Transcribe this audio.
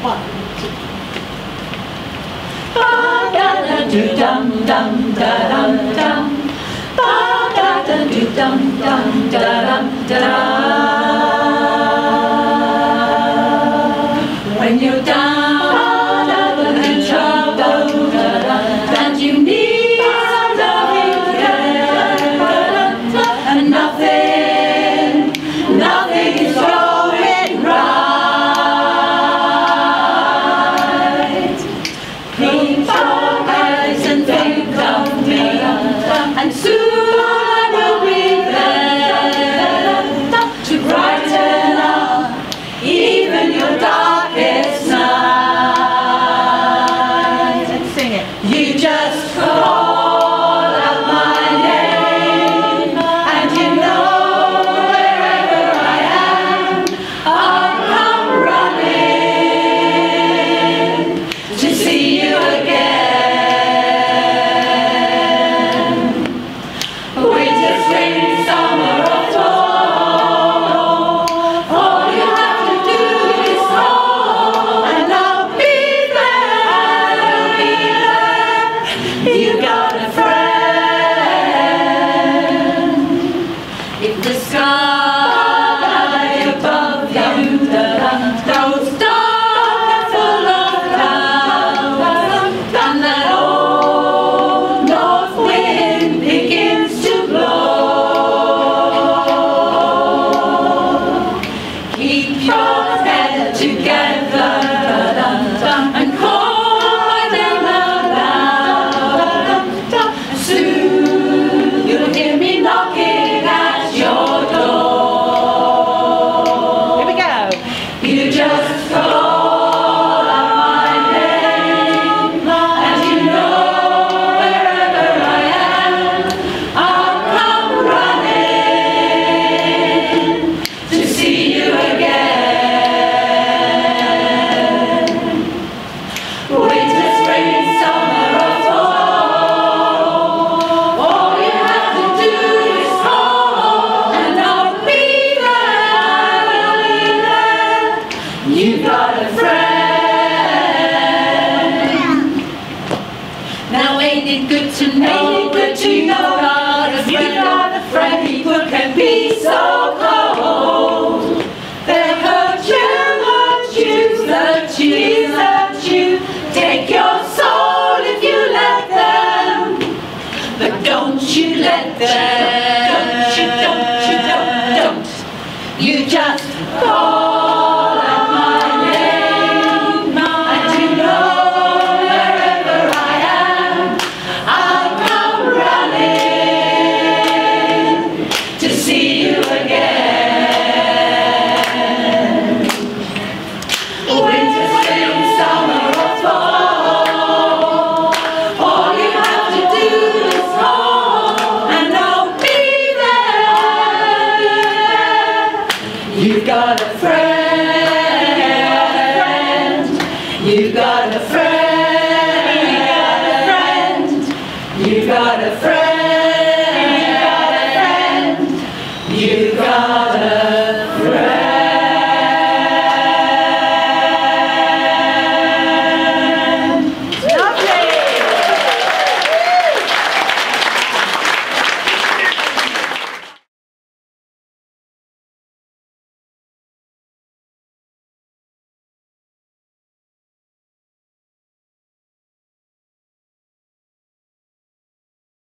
Da da do dum dum da dum dum. Da da do dum dum da dum. When you dum. If the sky Now ain't it good to know that you, you know got a friend, you got a friend, people can be so cold. They hurt you, hurt you, hurt you, hurt you. Take your soul if you let them, but don't you let them. Don't you, don't you, don't, don't. You just go. got a friend.